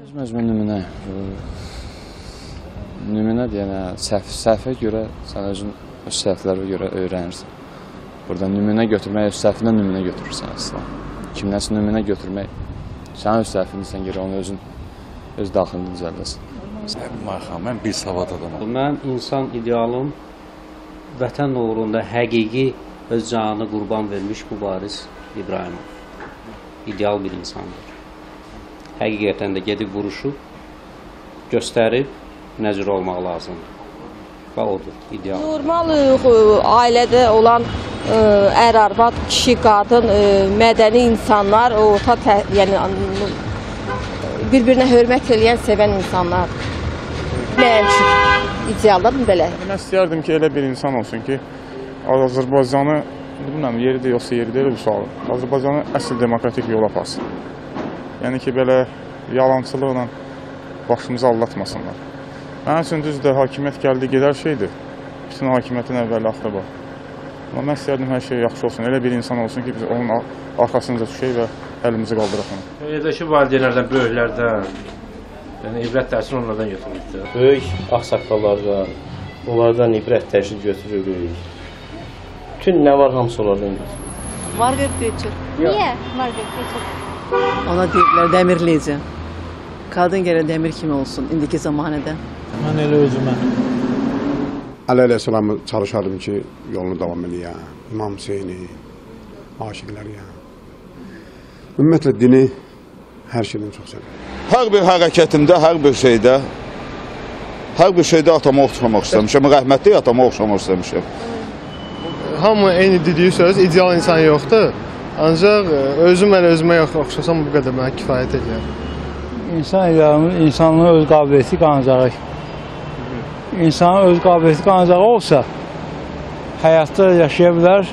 Öz məcmun nümunə. Nümunə deyənə səhv, səhvə görə sən özün öz səhvlərə görə öyrənirsən. Burada nümunə götürmək, öz səhvindən nümunə götürürsən əslən. Kimdənsə nümunə götürmək, sən öz səhvinsən görə onu özün öz daxilində düzəldəsən. Marxan, mən bir savad adamam. Mən insan idealım vətən uğrunda həqiqi öz canını qurban vermiş mübariz İbrahimov. İdeal bir insandır. Həqiqətən də gedib vuruşub, göstərib, nəcür olmaq lazımdır. Və odur, ideal. Normal e, ailədə olan e, ər, arvad, kişi, qadın, e, mədəni insanlar, orta tə, yəni bir-birinə hörmət eləyən, sevən insanlar. Mənim üçün ideallar belə. Mən istəyərdim ki, elə bir insan olsun ki, Azərbaycanı, bilmirəm, yeridir yoxsa yeri deyil bu sual. Azərbaycanı əsl demokratik yol aparsın. Yəni ki, belə yalançılıqla başımızı aldatmasınlar. Mənim üçün düzdür, hakimiyyət gəldi, gedər şeydir. Bütün hakimiyyətin əvvəli axırı var. Amma mən istəyərdim hər şey yaxşı olsun. Elə bir insan olsun ki, biz onun ar- arxasınca düşək və əlimizi qaldıraq ona. Evdəki valideynlərdən, böyüklərdən, yəni ibrət dərsini onlardan götürməkdir. Böyük ağsaqqallardan, onlardan ibrət dərsi götürürük. Bütün nə var hamısı onlardan götürürük. Margaret Thatcher. Niyə Margaret Thatcher? Ona deyiblər dəmirləyici. Qadın gərək dəmir kimi olsun indiki zamanədə. Mən elə özümə. Əli əleyhissalamı çalışardım ki, yolunu davam eləyəm. İmam Hüseyni, aşiqləri yəni. Ümumiyyətlə dini hər şeydən çox sevirəm. Hər bir hərəkətimdə, hər bir şeydə, hər bir şeydə atama oxşamaq istəmişəm. Rəhmətli atama oxşamaq istəmişəm. Hamı eyni dediyi söz, ideal insan yoxdur. Ancaq e, özüm elə özümə yox oxşasam bu qədər mənə kifayət edir. İnsan idealımı, insanlığın öz qabiliyyəti qanacağı. İnsanın öz qabiliyyəti qanacağı olsa, həyatda yaşaya bilər,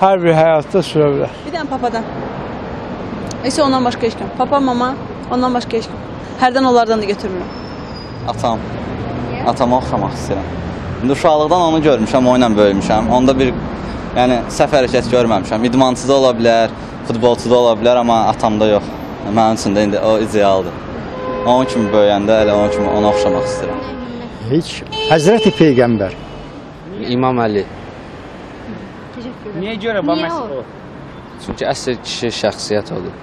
hər bir həyatda sürə bilər. Bir dənə papadan. Heç ondan başqa heç kim. Papa, mama, ondan başqa heç kim. Hərdən onlardan da götürmürəm. Atam. Atama oxşamaq istəyirəm. İndi uşaqlıqdan onu görmüşəm, o ilə böyümüşəm. Onda bir yəni səhv hərəkət görməmişəm. İdmançı da ola bilər, futbolçu da ola bilər, amma atamda yox. Mənim üçün də indi o idealdır. Onun kimi böyüyəndə elə onun kimi ona oxşamaq istəyirəm. Heç Həzrəti Peyğəmbər. İmam Əli. Niyə görə bu məsələ? Çünki əsl kişi şəxsiyyət odur.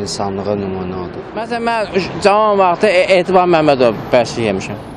İnsanlığa nümunə odur. Məsələn mən cavan vaxtı Etibar Məmmədov bərsi yemişəm.